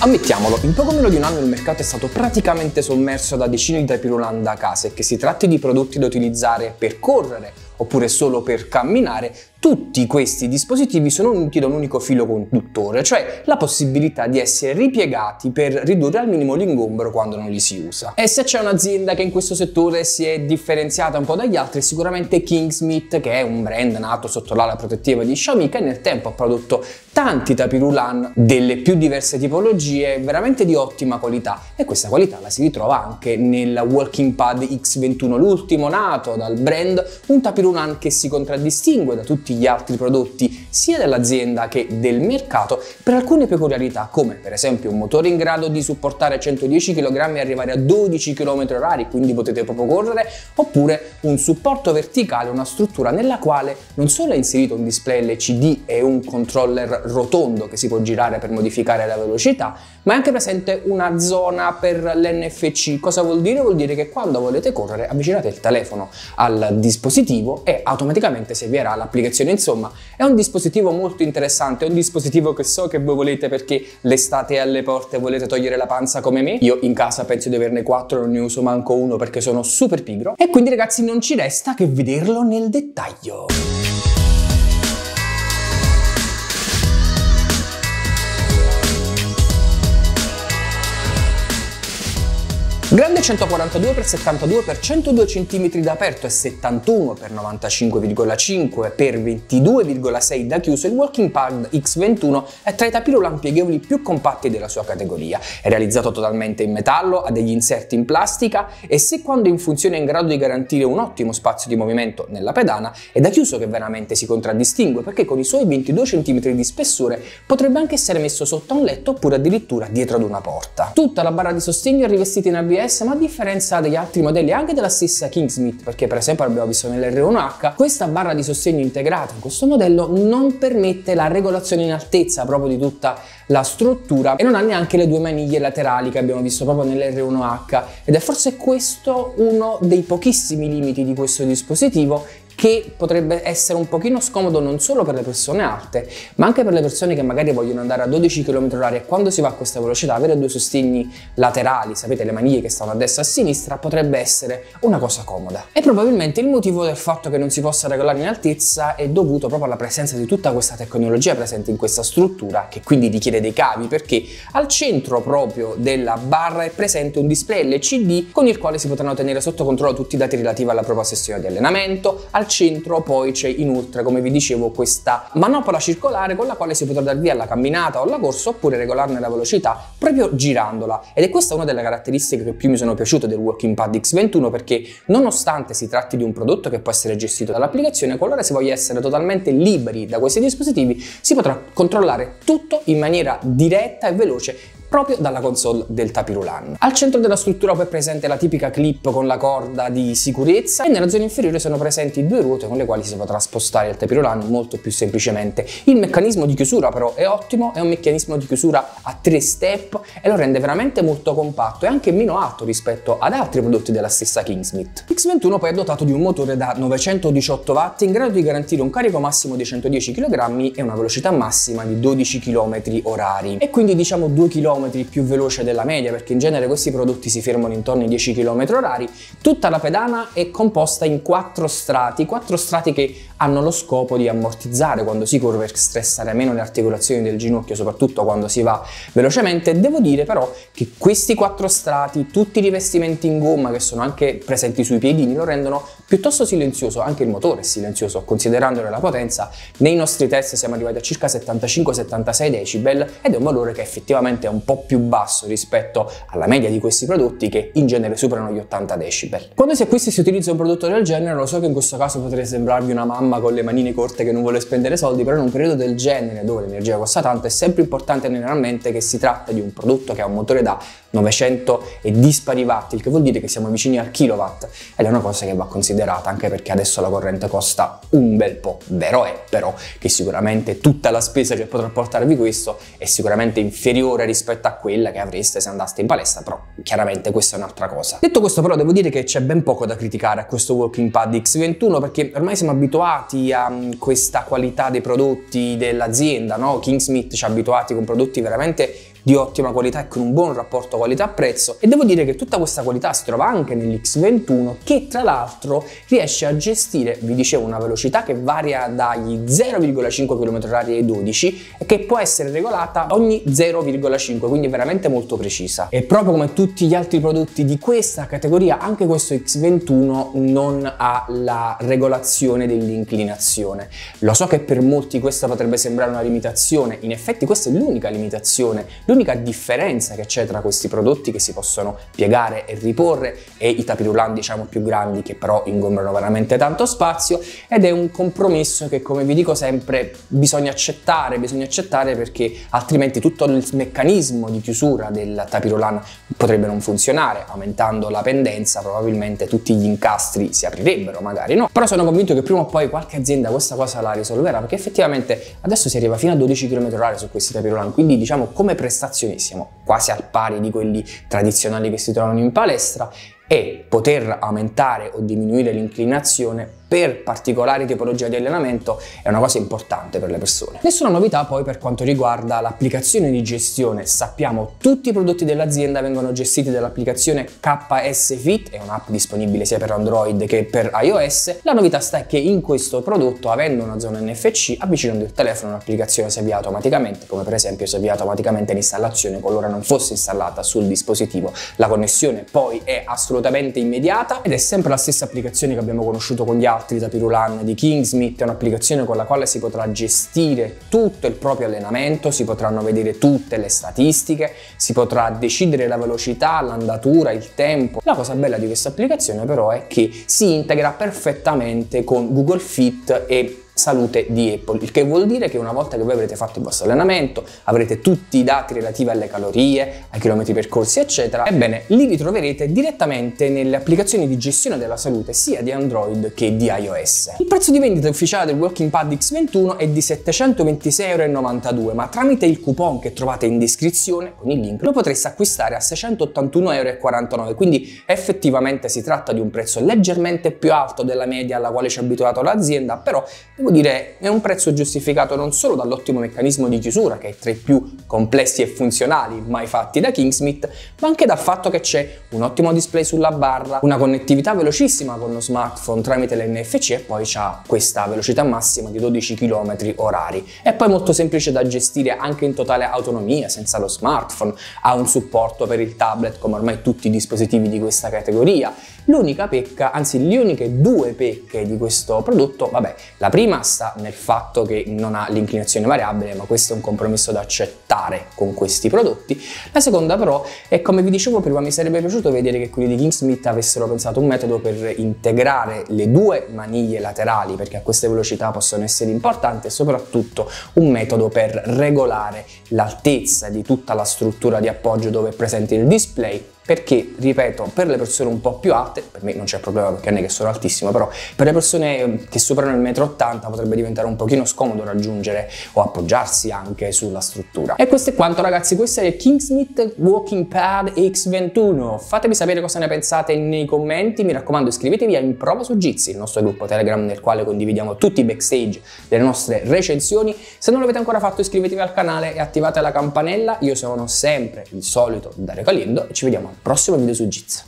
Ammettiamolo, in poco meno di un anno il mercato è stato praticamente sommerso da decine di tapirulan da casa e che si tratti di prodotti da utilizzare per correre oppure solo per camminare, tutti questi dispositivi sono uniti da un unico filo conduttore, cioè la possibilità di essere ripiegati per ridurre al minimo l'ingombro quando non li si usa. E se c'è un'azienda che in questo settore si è differenziata un po' dagli altri, sicuramente Kingsmith, che è un brand nato sotto l'ala protettiva di Xiaomi, che nel tempo ha prodotto tanti tapirulan delle più diverse tipologie, veramente di ottima qualità. E questa qualità la si ritrova anche nel Walking Pad X21, l'ultimo nato dal brand, un tapirulan che si contraddistingue da tutti gli altri prodotti sia dell'azienda che del mercato per alcune peculiarità come per esempio un motore in grado di supportare 110 kg e arrivare a 12 km h quindi potete proprio correre oppure un supporto verticale, una struttura nella quale non solo è inserito un display LCD e un controller rotondo che si può girare per modificare la velocità ma è anche presente una zona per l'NFC. Cosa vuol dire? Vuol dire che quando volete correre avvicinate il telefono al dispositivo e automaticamente si avvierà l'applicazione. Insomma, è un dispositivo molto interessante, è un dispositivo che so che voi volete perché l'estate è alle porte e volete togliere la panza come me. Io in casa penso di averne 4, non ne uso manco uno perché sono super pigro. E quindi ragazzi non ci resta che vederlo nel dettaglio. Grande 142 x 72 x 102 cm da aperto e 71 x 95,5 x 22,6 da chiuso, il Walking Pad X21 è tra i tapirulan pieghevoli più compatti della sua categoria. È realizzato totalmente in metallo, ha degli inserti in plastica e se quando in funzione è in grado di garantire un ottimo spazio di movimento nella pedana, è da chiuso che veramente si contraddistingue perché con i suoi 22 cm di spessore potrebbe anche essere messo sotto un letto oppure addirittura dietro ad una porta. Tutta la barra di sostegno è rivestita in ABS ABS, ma a differenza degli altri modelli anche della stessa Kingsmith, perché per esempio abbiamo visto nell'R1H, questa barra di sostegno integrata in questo modello non permette la regolazione in altezza proprio di tutta la struttura e non ha neanche le due maniglie laterali che abbiamo visto proprio nell'R1H ed è forse questo uno dei pochissimi limiti di questo dispositivo che potrebbe essere un pochino scomodo non solo per le persone alte, ma anche per le persone che magari vogliono andare a 12 km/h e quando si va a questa velocità avere due sostegni laterali, sapete le maniglie che stanno a destra e a sinistra, potrebbe essere una cosa comoda. E probabilmente il motivo del fatto che non si possa regolare in altezza è dovuto proprio alla presenza di tutta questa tecnologia presente in questa struttura, che quindi richiede dei cavi, perché al centro proprio della barra è presente un display LCD con il quale si potranno tenere sotto controllo tutti i dati relativi alla propria sessione di allenamento, al centro poi c'è inoltre, come vi dicevo, questa manopola circolare con la quale si potrà dar via alla camminata o alla corsa oppure regolarne la velocità proprio girandola. Ed è questa una delle caratteristiche che più mi sono piaciute del Walking Pad X21 perché nonostante si tratti di un prodotto che può essere gestito dall'applicazione, qualora si voglia essere totalmente liberi da questi dispositivi, si potrà controllare tutto in maniera diretta e veloce proprio dalla console del Tapirulan. Al centro della struttura poi è presente la tipica clip con la corda di sicurezza e nella zona inferiore sono presenti due ruote con le quali si potrà spostare il Tapirulan molto più semplicemente. Il meccanismo di chiusura però è ottimo, è un meccanismo di chiusura a tre step e lo rende veramente molto compatto e anche meno alto rispetto ad altri prodotti della stessa Kingsmith. X21 poi è dotato di un motore da 918 watt in grado di garantire un carico massimo di 110 kg e una velocità massima di 12 km orari e quindi diciamo 2 km km più veloce della media perché in genere questi prodotti si fermano intorno ai 10 km orari. Tutta la pedana è composta in quattro strati, quattro strati che hanno lo scopo di ammortizzare quando si corre per stressare meno le articolazioni del ginocchio, soprattutto quando si va velocemente. Devo dire però che questi quattro strati, tutti i rivestimenti in gomma che sono anche presenti sui piedini, lo rendono piuttosto silenzioso, anche il motore è silenzioso, considerandone la potenza. Nei nostri test siamo arrivati a circa 75-76 decibel ed è un valore che effettivamente è un po' più basso rispetto alla media di questi prodotti che in genere superano gli 80 decibel. Quando si acquista e si utilizza un prodotto del genere, lo so che in questo caso potrebbe sembrarvi una mamma mamma con le manine corte che non vuole spendere soldi, però in un periodo del genere dove l'energia costa tanto è sempre importante tenere a mente che si tratta di un prodotto che ha un motore da 900 e dispari watt, il che vuol dire che siamo vicini al kilowatt ed è una cosa che va considerata anche perché adesso la corrente costa un bel po'. Vero è però che sicuramente tutta la spesa che potrà portarvi questo è sicuramente inferiore rispetto a quella che avreste se andaste in palestra, però chiaramente questa è un'altra cosa. Detto questo però devo dire che c'è ben poco da criticare a questo Walking Pad X21 perché ormai siamo abituati a mm, questa qualità dei prodotti dell'azienda, no? Kingsmith ci ha abituati con prodotti veramente di ottima qualità e con un buon rapporto qualità-prezzo. E devo dire che tutta questa qualità si trova anche nell'X21 che tra l'altro riesce a gestire, vi dicevo, una velocità che varia dagli 0,5 km/h ai 12 e che può essere regolata ogni 0,5 quindi veramente molto precisa. E proprio come tutti gli altri prodotti di questa categoria anche questo X21 non ha la regolazione dell'inclinazione. Lo so che per molti questa potrebbe sembrare una limitazione in effetti questa è l'unica limitazione. L'unica differenza che c'è tra questi prodotti che si possono piegare e riporre e i tapirulan diciamo più grandi che però ingombrano veramente tanto spazio ed è un compromesso che come vi dico sempre bisogna accettare bisogna accettare perché altrimenti tutto il meccanismo di chiusura del tapirulan potrebbe non funzionare, aumentando la pendenza probabilmente tutti gli incastri si aprirebbero, magari no. Però sono convinto che prima o poi qualche azienda questa cosa la risolverà perché effettivamente adesso si arriva fino a 12 km/h su questi tapirulan, quindi diciamo come prestazioni siamo quasi al pari di quelli tradizionali che si trovano in palestra e poter aumentare o diminuire l'inclinazione per particolari tipologie di allenamento è una cosa importante per le persone. Nessuna novità poi per quanto riguarda l'applicazione di gestione. Sappiamo tutti i prodotti dell'azienda vengono gestiti dall'applicazione KS Fit, è un'app disponibile sia per Android che per iOS. La novità sta che in questo prodotto, avendo una zona NFC, avvicinando il telefono l'applicazione si avvia automaticamente, come per esempio si avvia automaticamente l'installazione qualora non fosse installata sul dispositivo. La connessione poi è assolutamente immediata ed è sempre la stessa applicazione che abbiamo conosciuto con gli altri altri tapirulan di Kingsmith, è un'applicazione con la quale si potrà gestire tutto il proprio allenamento, si potranno vedere tutte le statistiche, si potrà decidere la velocità, l'andatura, il tempo. La cosa bella di questa applicazione però è che si integra perfettamente con Google Fit e salute di Apple, il che vuol dire che una volta che voi avrete fatto il vostro allenamento, avrete tutti i dati relativi alle calorie, ai chilometri percorsi, eccetera, ebbene li ritroverete direttamente nelle applicazioni di gestione della salute sia di Android che di iOS. Il prezzo di vendita ufficiale del Walking Pad X21 è di 726,92 euro, ma tramite il coupon che trovate in descrizione con il link lo potreste acquistare a 681,49 euro, quindi effettivamente si tratta di un prezzo leggermente più alto della media alla quale ci ha abituato l'azienda, però devo devo dire è un prezzo giustificato non solo dall'ottimo meccanismo di chiusura, che è tra i più complessi e funzionali mai fatti da Kingsmith, ma anche dal fatto che c'è un ottimo display sulla barra, una connettività velocissima con lo smartphone tramite l'NFC e poi c'ha questa velocità massima di 12 km orari. È poi molto semplice da gestire anche in totale autonomia, senza lo smartphone, ha un supporto per il tablet come ormai tutti i dispositivi di questa categoria. L'unica pecca, anzi le uniche due pecche di questo prodotto, vabbè, la prima rimasta nel fatto che non ha l'inclinazione variabile, ma questo è un compromesso da accettare con questi prodotti. La seconda però è come vi dicevo prima, mi sarebbe piaciuto vedere che quelli di Kingsmith avessero pensato un metodo per integrare le due maniglie laterali, perché a queste velocità possono essere importanti e soprattutto un metodo per regolare l'altezza di tutta la struttura di appoggio dove è presente il display perché, ripeto, per le persone un po' più alte, per me non c'è problema perché non è che sono altissimo, però per le persone ehm, che superano il metro 80 potrebbe diventare un pochino scomodo raggiungere o appoggiarsi anche sulla struttura. E questo è quanto ragazzi, questo è il Kingsmith Walking Pad X21. Fatemi sapere cosa ne pensate nei commenti, mi raccomando iscrivetevi a Improva su Jitsi, il nostro gruppo Telegram nel quale condividiamo tutti i backstage delle nostre recensioni. Se non l'avete ancora fatto iscrivetevi al canale e attivate la campanella, io sono sempre il solito Dario Caliendo e ci vediamo al prossimo video su Jitsi.